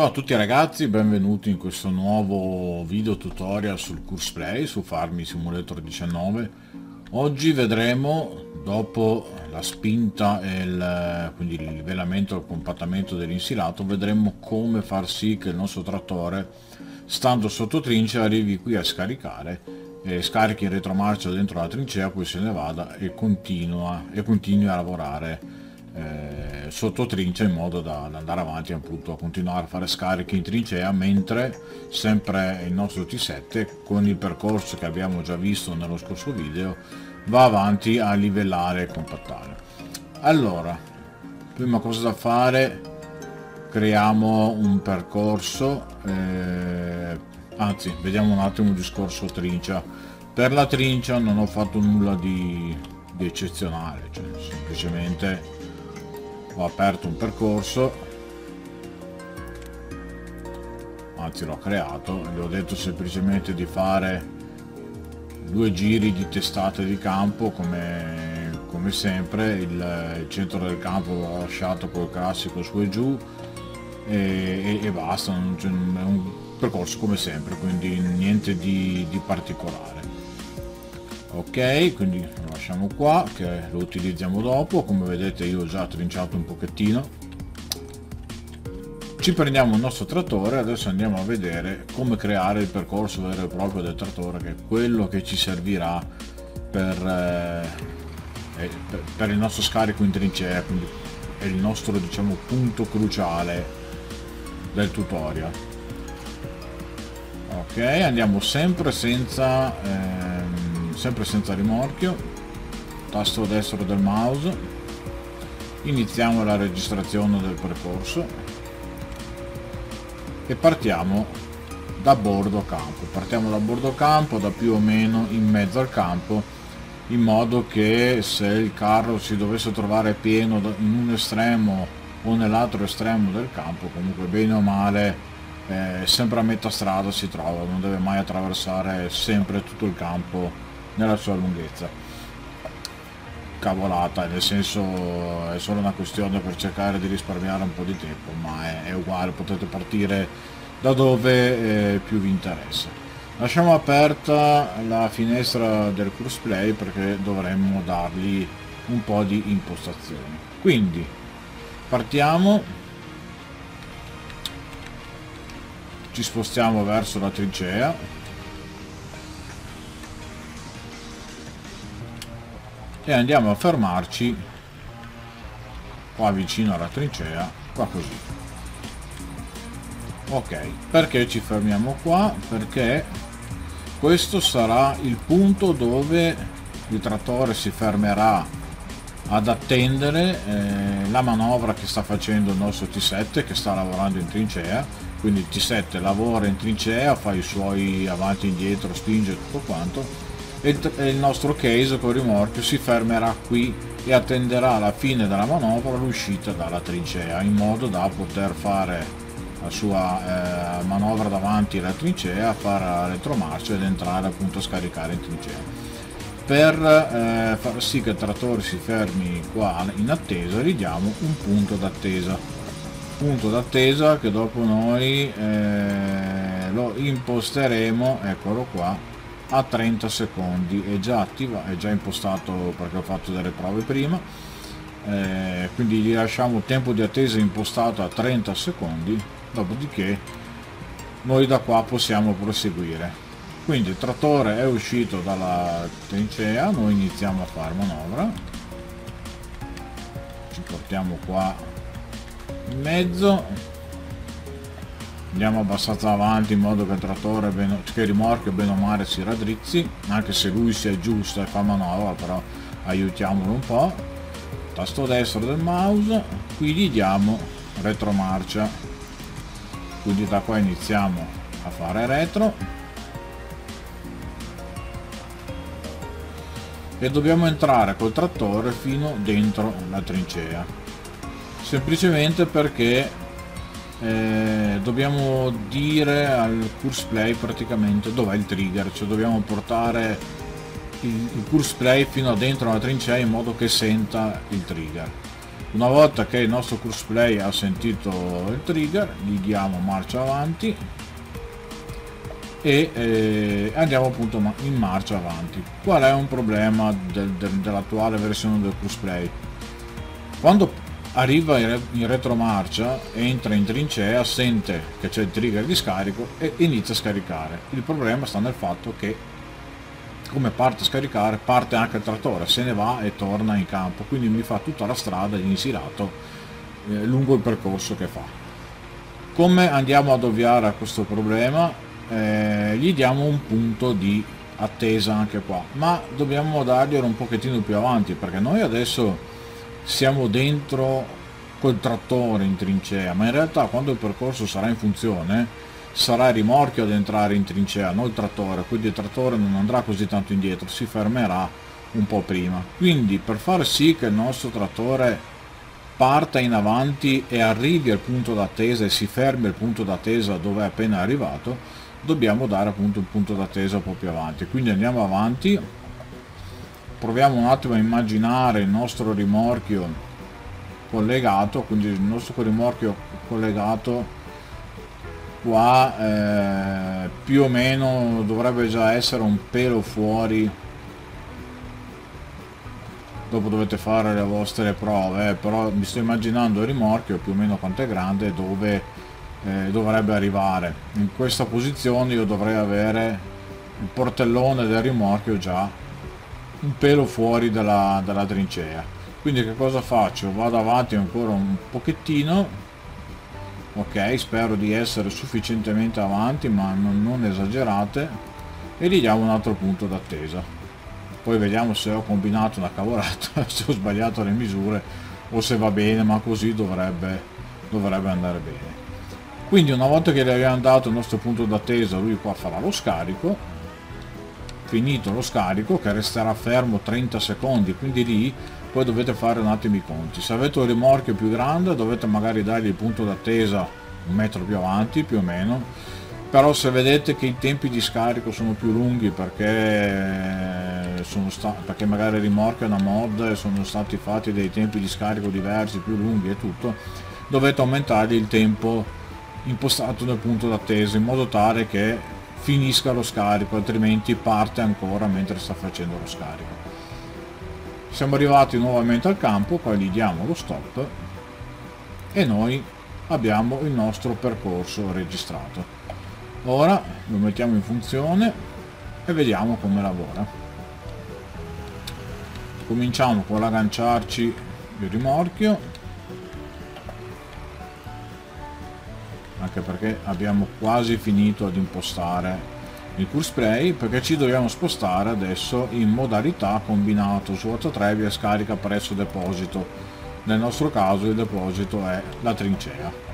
Ciao a tutti ragazzi, benvenuti in questo nuovo video tutorial sul Course Play su Farming Simulator 19. Oggi vedremo, dopo la spinta e il, quindi il livellamento e il compattamento dell'insilato, vedremo come far sì che il nostro trattore, stando sotto trincea, arrivi qui a scaricare e scarichi in retromarcia dentro la trincea, poi se ne vada e continua e continui a lavorare eh, sotto trincea in modo da, da, andare avanti appunto a continuare a fare scariche in trincea mentre sempre il nostro T7 con il percorso che abbiamo già visto nello scorso video va avanti a livellare e compattare. Allora prima cosa da fare creiamo un percorso eh, anzi vediamo un attimo il discorso trincia. Per la trincia non ho fatto nulla di, di eccezionale cioè semplicemente ho aperto un percorso. Anzi l'ho creato. Gli ho detto semplicemente di fare due giri di testate di campo come, come sempre. Il, il, centro del campo l'ho lasciato col classico su e giù e, e, e basta. È un percorso come sempre quindi niente di, di particolare ok quindi lo lasciamo qua che lo utilizziamo dopo. Come vedete io ho già trinciato un pochettino. Ci prendiamo il nostro trattore adesso andiamo a vedere come creare il percorso vero e proprio del trattore che è quello che ci servirà per, eh, per, per il nostro scarico in trincea quindi è il nostro diciamo punto cruciale del tutorial. Ok andiamo sempre senza ehm, sempre senza rimorchio. Tasto destro del mouse. Iniziamo la registrazione del percorso. E partiamo da bordo campo. Partiamo da bordo campo da più o meno in mezzo al campo in modo che se il carro si dovesse trovare pieno in un estremo o nell'altro estremo del campo comunque bene o male eh, sempre a metà strada si trova non deve mai attraversare sempre tutto il campo nella sua lunghezza. Cavolata nel senso è solo una questione per cercare di risparmiare un po' di tempo ma è, è uguale potete partire da dove eh, più vi interessa. Lasciamo aperta la finestra del course play perché dovremmo dargli un po' di impostazioni. Quindi partiamo. Ci spostiamo verso la trincea e andiamo a fermarci qua vicino alla trincea qua così. Ok perché ci fermiamo qua? Perché questo sarà il punto dove il trattore si fermerà ad attendere eh, la manovra che sta facendo il nostro T7 che sta lavorando in trincea. Quindi il T7 lavora in trincea fa i suoi avanti e indietro spinge tutto quanto e il nostro case con rimorchio si fermerà qui e attenderà la fine della manovra l'uscita dalla trincea in modo da poter fare la sua eh, manovra davanti alla trincea, fare la retromarcia ed entrare appunto a scaricare in trincea. Per eh, far sì che il trattore si fermi qua in attesa gli diamo un punto d'attesa. Punto d'attesa che dopo noi eh, lo imposteremo, eccolo qua, a 30 secondi. È già attiva è già impostato perché ho fatto delle prove prima. Eh, quindi gli lasciamo tempo di attesa impostato a 30 secondi dopodiché noi da qua possiamo proseguire. Quindi il trattore è uscito dalla trincea noi iniziamo a fare manovra. Ci portiamo qua in mezzo andiamo abbastanza avanti in modo che il trattore bene, che il rimorchio bene o male si raddrizzi anche se lui si aggiusta e fa manovra però aiutiamolo un po' tasto destro del mouse qui gli diamo retromarcia. Quindi da qua iniziamo a fare retro. E dobbiamo entrare col trattore fino dentro la trincea. Semplicemente perché eh, dobbiamo dire al course play praticamente dov'è il trigger cioè dobbiamo portare il, il course play fino a dentro la trincea in modo che senta il trigger. Una volta che il nostro course play ha sentito il trigger gli diamo marcia avanti e eh, andiamo appunto in marcia avanti. Qual è un problema del, del, dell'attuale versione del course play? Quando arriva in retromarcia entra in trincea sente che c'è il trigger di scarico e inizia a scaricare. Il problema sta nel fatto che come parte a scaricare parte anche il trattore se ne va e torna in campo quindi mi fa tutta la strada insilato eh, lungo il percorso che fa. Come andiamo ad ovviare a questo problema? Eh, gli diamo un punto di attesa anche qua ma dobbiamo darglielo un pochettino più avanti perché noi adesso siamo dentro col trattore in trincea ma in realtà quando il percorso sarà in funzione sarà il rimorchio ad entrare in trincea, non il trattore, quindi il trattore non andrà così tanto indietro, si fermerà un po' prima. Quindi per far sì che il nostro trattore parta in avanti e arrivi al punto d'attesa e si fermi al punto d'attesa dove è appena arrivato, dobbiamo dare appunto il punto d'attesa un po' più avanti. Quindi andiamo avanti, proviamo un attimo a immaginare il nostro rimorchio collegato, quindi il nostro rimorchio collegato qua eh, più o meno dovrebbe già essere un pelo fuori. Dopo dovete fare le vostre prove eh, però mi sto immaginando il rimorchio più o meno quanto è grande dove eh, dovrebbe arrivare. In questa posizione io dovrei avere il portellone del rimorchio già un pelo fuori dalla, dalla trincea. Quindi che cosa faccio? Vado avanti ancora un pochettino. Ok spero di essere sufficientemente avanti ma non, non esagerate. E gli diamo un altro punto d'attesa. Poi vediamo se ho combinato una cavolata se ho sbagliato le misure o se va bene ma così dovrebbe, dovrebbe andare bene. Quindi una volta che gli abbiamo dato il nostro punto d'attesa lui qua farà lo scarico finito lo scarico che resterà fermo 30 secondi quindi lì poi dovete fare un attimo i conti. Se avete un rimorchio più grande dovete magari dargli il punto d'attesa un metro più avanti più o meno. Però se vedete che i tempi di scarico sono più lunghi perché, perché magari il rimorchio una mod e sono stati fatti dei tempi di scarico diversi più lunghi e tutto dovete aumentargli il tempo impostato nel punto d'attesa in modo tale che finisca lo scarico altrimenti parte ancora mentre sta facendo lo scarico. Siamo arrivati nuovamente al campo poi gli diamo lo stop e noi abbiamo il nostro percorso registrato. Ora lo mettiamo in funzione e vediamo come lavora. Cominciamo con l'agganciarci il rimorchio anche perché abbiamo quasi finito ad impostare il course play perché ci dobbiamo spostare adesso in modalità combinato svuota e scarica presso deposito. Nel nostro caso il deposito è la trincea.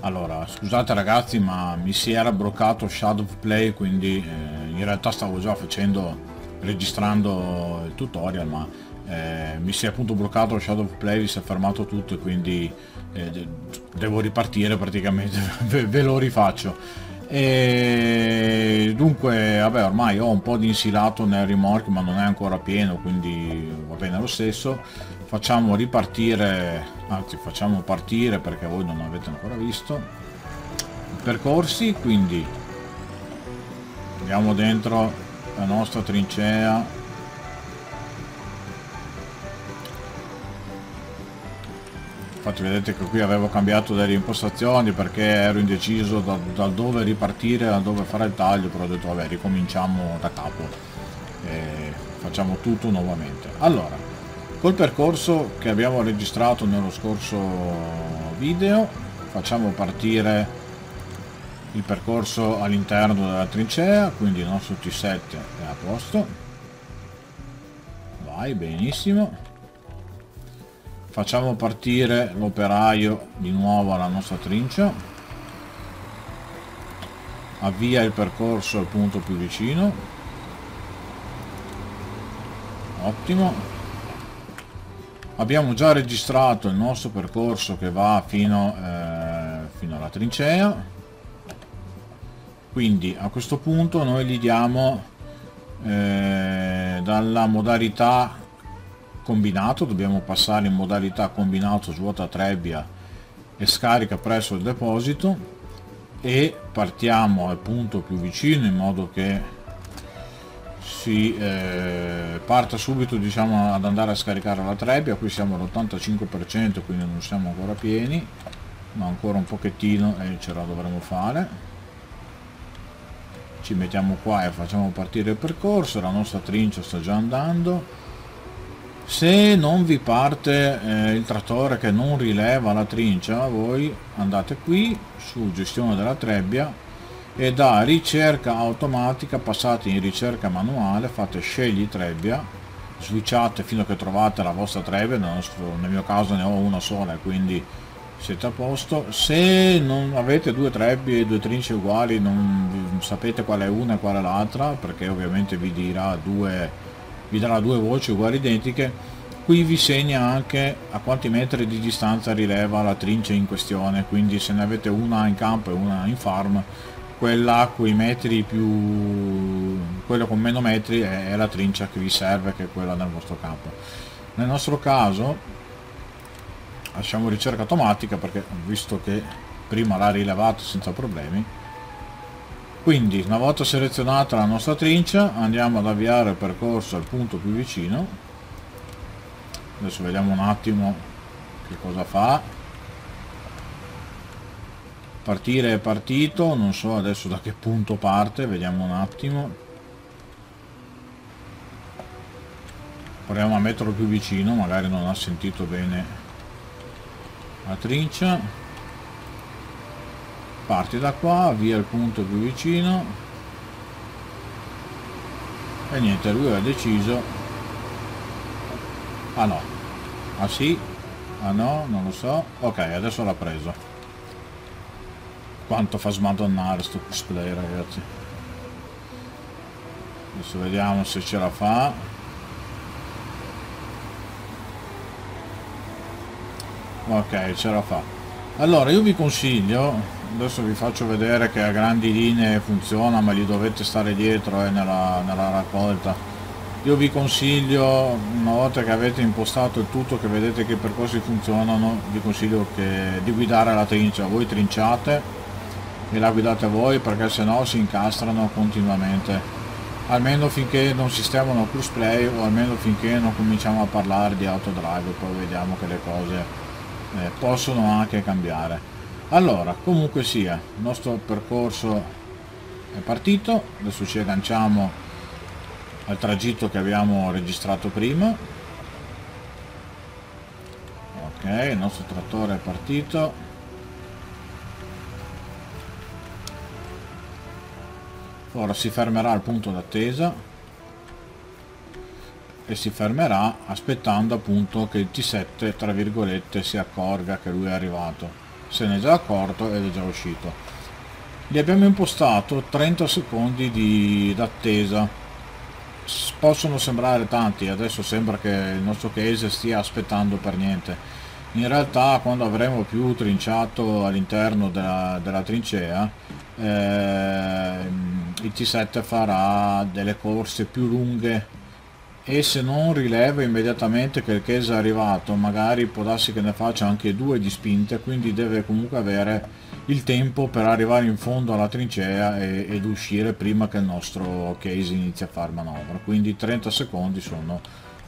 Allora scusate ragazzi ma mi si era bloccato shadow play quindi eh, in realtà stavo già facendo registrando il tutorial ma eh, mi si è appunto bloccato lo shadow play si è fermato tutto e quindi eh, devo ripartire praticamente ve, ve, lo rifaccio. E dunque vabbè ormai ho un po' di insilato nel rimorchio ma non è ancora pieno quindi va bene lo stesso. Facciamo ripartire anzi facciamo partire perché voi non avete ancora visto i percorsi quindi andiamo dentro la nostra trincea infatti vedete che qui avevo cambiato delle impostazioni perché ero indeciso da, da dove ripartire da dove fare il taglio però ho detto vabbè ricominciamo da capo e facciamo tutto nuovamente. Allora col percorso che abbiamo registrato nello scorso video facciamo partire il percorso all'interno della trincea quindi il nostro T7 è a posto. Vai benissimo facciamo partire l'operaio di nuovo alla nostra trincia. Avvia il percorso al punto più vicino. Ottimo. Abbiamo già registrato il nostro percorso che va fino, eh, fino alla trincea. Quindi a questo punto noi gli diamo eh, dalla modalità combinato dobbiamo passare in modalità combinato svuota trebbia e scarica presso il deposito e partiamo al punto più vicino in modo che si eh, parta subito diciamo ad andare a scaricare la trebbia. Qui siamo all'85% quindi non siamo ancora pieni ma ancora un pochettino e ce la dovremo fare. Ci mettiamo qua e facciamo partire il percorso la nostra trincia sta già andando se non vi parte eh, il trattore che non rileva la trincia voi andate qui su gestione della trebbia e da ricerca automatica passate in ricerca manuale fate scegli trebbia switchate fino a che trovate la vostra trebbia nel, mio caso ne ho una sola quindi siete a posto. Se non avete due trebbie e due trince uguali non sapete qual è una e qual è l'altra perché ovviamente vi dirà due vi darà due voci uguali identiche. Qui vi segna anche a quanti metri di distanza rileva la trincia in questione. Quindi se ne avete una in campo e una in farm quella con metri più quello con meno metri è la trincia che vi serve che è quella nel vostro campo. Nel nostro caso lasciamo ricerca automatica perché visto che prima l'ha rilevato senza problemi quindi una volta selezionata la nostra trincia andiamo ad avviare il percorso al punto più vicino. Adesso vediamo un attimo che cosa fa. Partire è partito non so adesso da che punto parte vediamo un attimo. Proviamo a metterlo più vicino magari non ha sentito bene la trincia parti da qua via il punto più vicino. E niente lui ha deciso. Ah no. Ah sì? Ah no non lo so. Ok adesso l'ha preso. Quanto fa smadonnare sto cosplay ragazzi. Adesso vediamo se ce la fa. Ok ce la fa. Allora io vi consiglio adesso vi faccio vedere che a grandi linee funziona ma gli dovete stare dietro eh, nella, nella raccolta. Io vi consiglio una volta che avete impostato il tutto che vedete che i percorsi funzionano vi consiglio che, di guidare la trincia voi trinciate e la guidate voi perché se no si incastrano continuamente. Almeno finché non sistemano crossplay o almeno finché non cominciamo a parlare di autodrive poi vediamo che le cose eh, possono anche cambiare allora comunque sia il nostro percorso è partito. Adesso ci agganciamo al tragitto che abbiamo registrato prima. Ok il nostro trattore è partito. Ora si fermerà al punto d'attesa e si fermerà aspettando appunto che il T7 tra virgolette si accorga che lui è arrivato se ne è già accorto ed è già uscito. Gli abbiamo impostato 30 secondi d'attesa. Possono sembrare tanti adesso sembra che il nostro case stia aspettando per niente. In realtà quando avremo più trinciato all'interno della, della, trincea eh, il T7 farà delle corse più lunghe e se non rileva immediatamente che il case è arrivato magari può darsi che ne faccia anche due di spinte quindi deve comunque avere il tempo per arrivare in fondo alla trincea e, ed uscire prima che il nostro case inizi a fare manovra. Quindi 30 secondi sono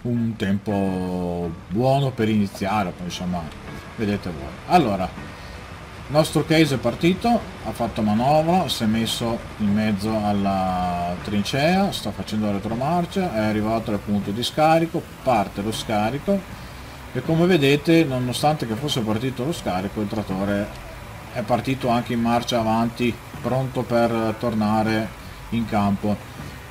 un tempo buono per iniziare poi insomma vedete voi. Allora il nostro case è partito, ha fatto manovra, si è messo in mezzo alla trincea, sta facendo retromarcia, è arrivato al punto di scarico, parte lo scarico e come vedete nonostante che fosse partito lo scarico il trattore è partito anche in marcia avanti pronto per tornare in campo.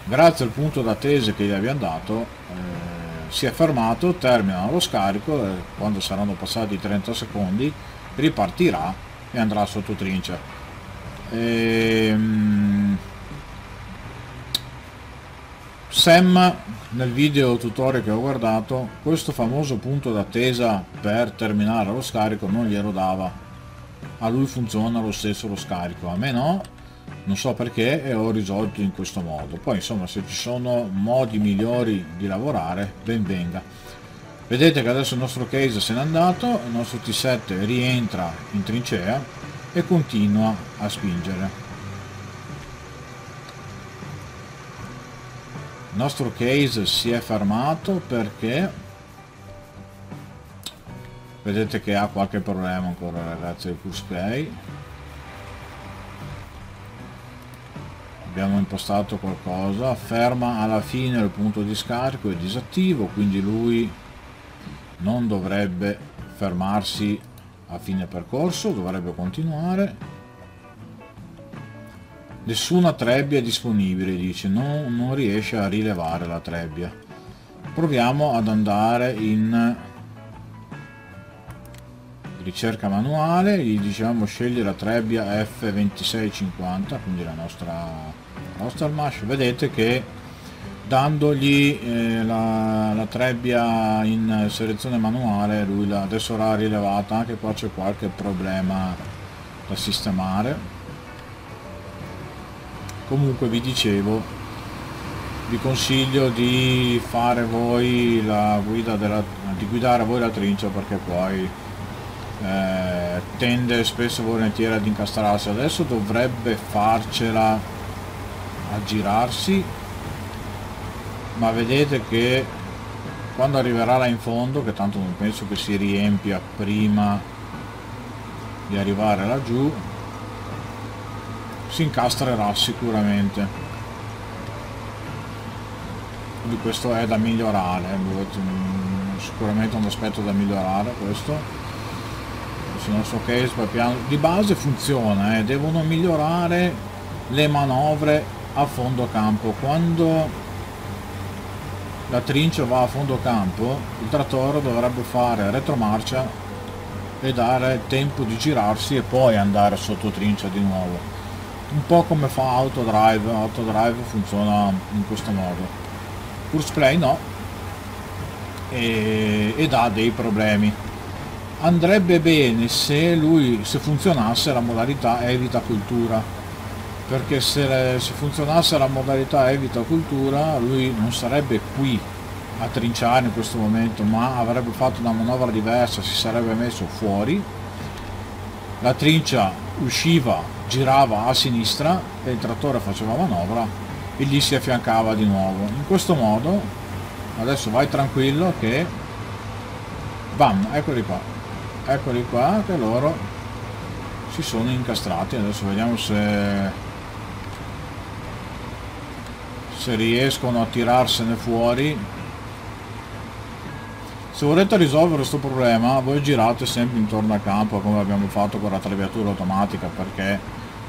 Grazie al punto d'attesa che gli abbiamo dato eh, si è fermato termina lo scarico e quando saranno passati 30 secondi ripartirà e andrà sotto trincia ehm... Sam nel video tutorial che ho guardato questo famoso punto d'attesa per terminare lo scarico non glielo dava. A lui funziona lo stesso lo scarico a me no non so perché e ho risolto in questo modo. Poi insomma se ci sono modi migliori di lavorare ben venga vedete che adesso il nostro case se n'è andato il nostro T7 rientra in trincea e continua a spingere. Il nostro case si è fermato perché vedete che ha qualche problema ancora ragazzi il push play abbiamo impostato qualcosa ferma alla fine il punto di scarico è disattivo quindi lui non dovrebbe fermarsi a fine percorso dovrebbe continuare Nessuna trebbia è disponibile, dice, no, non riesce a rilevare la trebbia. Proviamo ad andare in ricerca manuale, gli diciamo scegli la trebbia F2650, quindi la nostra Roster Mash. Vedete che dandogli eh, la, la, trebbia in selezione manuale lui adesso l'ha rilevata, anche qua c'è qualche problema da sistemare. Comunque vi dicevo vi consiglio di fare voi la guida della di guidare voi la trincia perché poi eh, tende spesso e volentieri ad incastrarsi. Adesso dovrebbe farcela a girarsi ma vedete che quando arriverà là in fondo che tanto non penso che si riempia prima di arrivare laggiù si incastrerà sicuramente. Quindi questo è da migliorare mm, sicuramente un aspetto da migliorare questo. Se non so che piano di base funziona eh. devono migliorare le manovre a fondo campo. Quando la trincia va a fondo campo il trattore dovrebbe fare retromarcia e dare tempo di girarsi e poi andare sotto trincia di nuovo un po' come fa Autodrive, Autodrive funziona in questo modo. Curse Play no, e, ed ha dei problemi. Andrebbe bene se lui, se funzionasse la modalità evita cultura, perché se, se funzionasse la modalità evita cultura lui non sarebbe qui a trinciare in questo momento, ma avrebbe fatto una manovra diversa, si sarebbe messo fuori, la trincia usciva girava a sinistra e il trattore faceva manovra e gli si affiancava di nuovo. In questo modo adesso vai tranquillo che bam eccoli qua. Eccoli qua che loro si sono incastrati. Adesso vediamo se se riescono a tirarsene fuori. Se volete risolvere questo problema voi girate sempre intorno al campo come abbiamo fatto con la traviatura automatica perché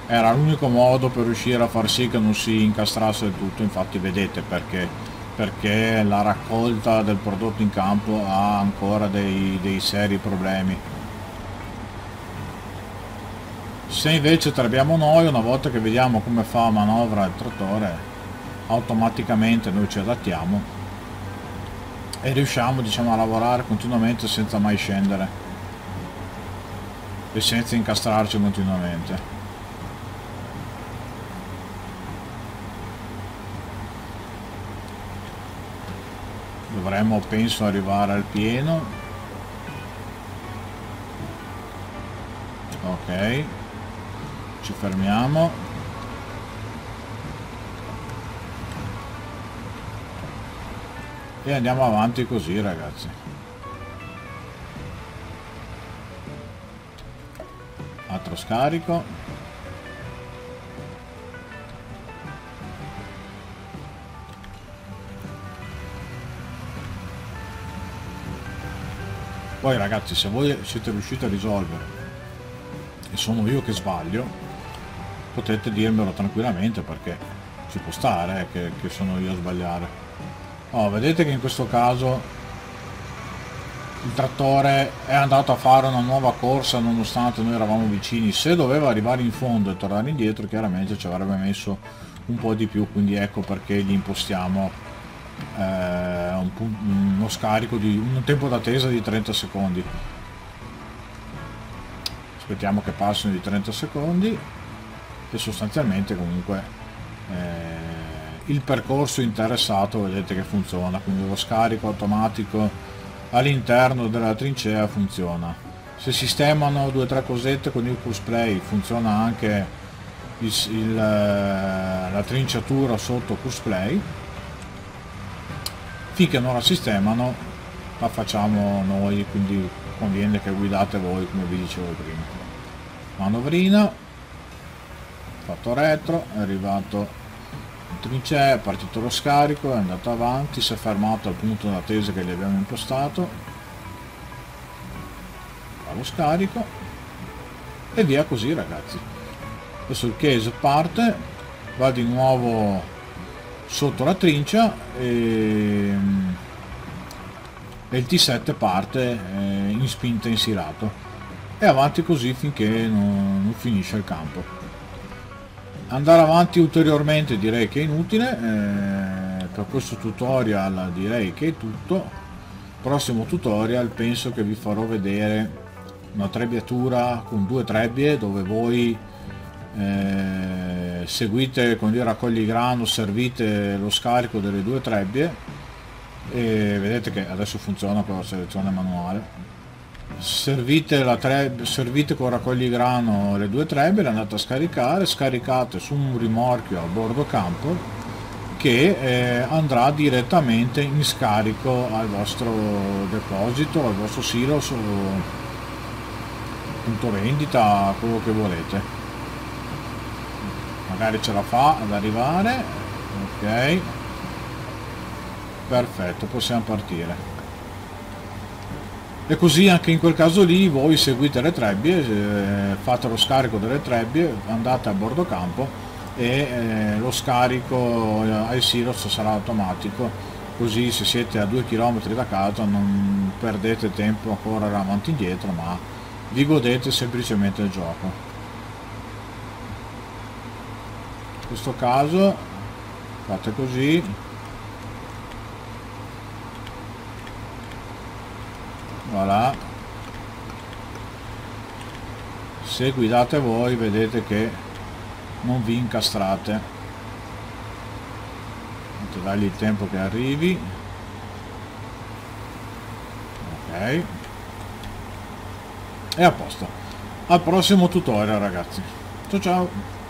era l'unico modo per riuscire a far sì che non si incastrasse del tutto. Infatti vedete perché perché la raccolta del prodotto in campo ha ancora dei, dei seri problemi. Se invece trabbiamo noi una volta che vediamo come fa manovra il trattore automaticamente noi ci adattiamo e riusciamo diciamo a lavorare continuamente senza mai scendere e senza incastrarci continuamente. Dovremmo penso arrivare al pieno. Ok. Ci fermiamo e andiamo avanti così ragazzi altro scarico Poi ragazzi se voi siete riusciti a risolvere e sono io che sbaglio, potete dirmelo tranquillamente perché ci può stare eh, che, che sono io a sbagliare. Oh, vedete che in questo caso il trattore è andato a fare una nuova corsa nonostante noi eravamo vicini. Se doveva arrivare in fondo e tornare indietro chiaramente ci avrebbe messo un po' di più. Quindi ecco perché gli impostiamo eh, un, uno scarico di un tempo d'attesa di 30 secondi. Aspettiamo che passino di 30 secondi e sostanzialmente comunque eh, il percorso interessato vedete che funziona quindi lo scarico automatico all'interno della trincea funziona. Se sistemano due o tre cosette con il push play funziona anche il, il, eh, la trinciatura sotto push play finché non la sistemano la facciamo noi quindi conviene che guidate voi come vi dicevo prima. Manovrina fatto retro è arrivato in trincea è partito lo scarico è andato avanti si è fermato al punto d'attesa che gli abbiamo impostato. Fa lo scarico. E via così ragazzi. Adesso il case parte va di nuovo sotto la trincia e, e il T7 parte eh, in spinta insirato e avanti così finché non, non finisce il campo andare avanti ulteriormente direi che è inutile eh, per questo tutorial direi che è tutto prossimo tutorial penso che vi farò vedere una trebbiatura con due trebbie dove voi eh, seguite con i raccogli grano servite lo scarico delle due trebbie e vedete che adesso funziona con la selezione manuale servite, la treb, servite con raccogligrano le due trebbe, le andate a scaricare, scaricate su un rimorchio a bordo campo che eh, andrà direttamente in scarico al vostro deposito, al vostro silos o punto vendita, quello che volete. Magari ce la fa ad arrivare, ok, perfetto, possiamo partire e così anche in quel caso lì voi seguite le trebbie eh, fate lo scarico delle trebbie andate a bordo campo e eh, lo scarico eh, ai silos sarà automatico. Così se siete a due km da casa non perdete tempo a correre avanti e indietro ma vi godete semplicemente il gioco. In questo caso fate così voilà. Se guidate voi vedete che non vi incastrate. Dargli il tempo che arrivi. Ok. E a posto. Al prossimo tutorial ragazzi. Ciao ciao